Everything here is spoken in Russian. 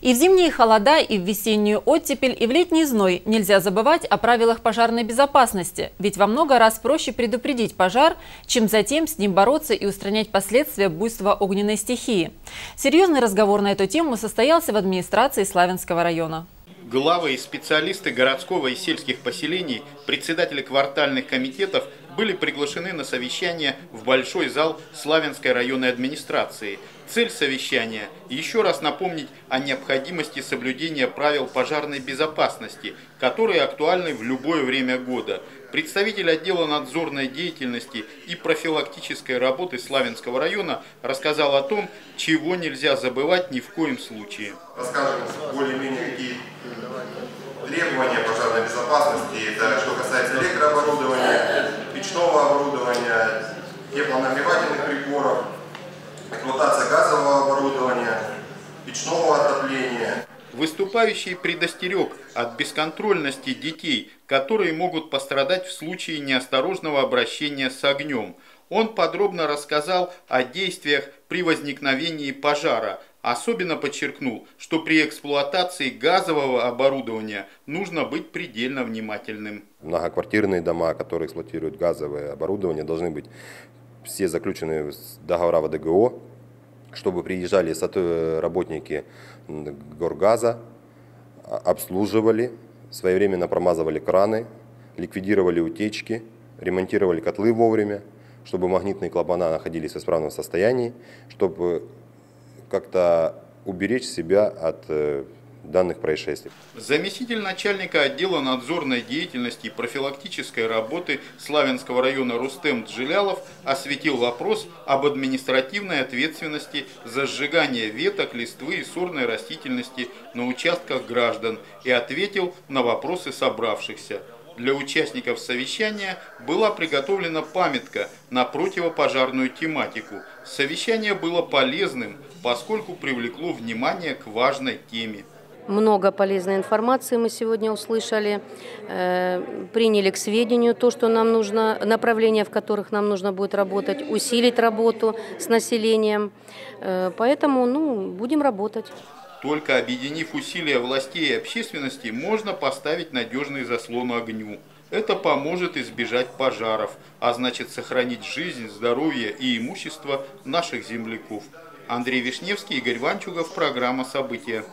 И в зимние холода, и в весеннюю оттепель, и в летний зной нельзя забывать о правилах пожарной безопасности, ведь во много раз проще предупредить пожар, чем затем с ним бороться и устранять последствия буйства огненной стихии. Серьезный разговор на эту тему состоялся в администрации Славянского района. Главы и специалисты городского и сельских поселений, председатели квартальных комитетов были приглашены на совещание в большой зал Славянской районной администрации – Цель совещания – еще раз напомнить о необходимости соблюдения правил пожарной безопасности, которые актуальны в любое время года. Представитель отдела надзорной деятельности и профилактической работы Славянского района рассказал о том, чего нельзя забывать ни в коем случае. Расскажем более-менее какие Это что касается электрооборудования, печного оборудования, теплонагревательных приборов, эксплуатация газового оборудования, печного отопления. Выступающий предостерег от бесконтрольности детей, которые могут пострадать в случае неосторожного обращения с огнем. Он подробно рассказал о действиях при возникновении пожара, Особенно подчеркнул, что при эксплуатации газового оборудования нужно быть предельно внимательным. Многоквартирные дома, которые эксплуатируют газовое оборудование, должны быть все заключенные договора ВДГО, чтобы приезжали работники Горгаза, а, обслуживали, своевременно промазывали краны, ликвидировали утечки, ремонтировали котлы вовремя, чтобы магнитные клапана находились в исправном состоянии, чтобы как-то уберечь себя от э, данных происшествий. Заместитель начальника отдела надзорной деятельности и профилактической работы Славянского района Рустем Джилялов осветил вопрос об административной ответственности за сжигание веток, листвы и сорной растительности на участках граждан и ответил на вопросы собравшихся. Для участников совещания была приготовлена памятка на противопожарную тематику. Совещание было полезным, поскольку привлекло внимание к важной теме. Много полезной информации мы сегодня услышали, э, приняли к сведению то, что нам нужно, направления, в которых нам нужно будет работать, усилить работу с населением. Э, поэтому ну, будем работать. Только объединив усилия властей и общественности, можно поставить надежный заслон огню. Это поможет избежать пожаров, а значит сохранить жизнь, здоровье и имущество наших земляков. Андрей Вишневский, Игорь Ванчугов, программа «События».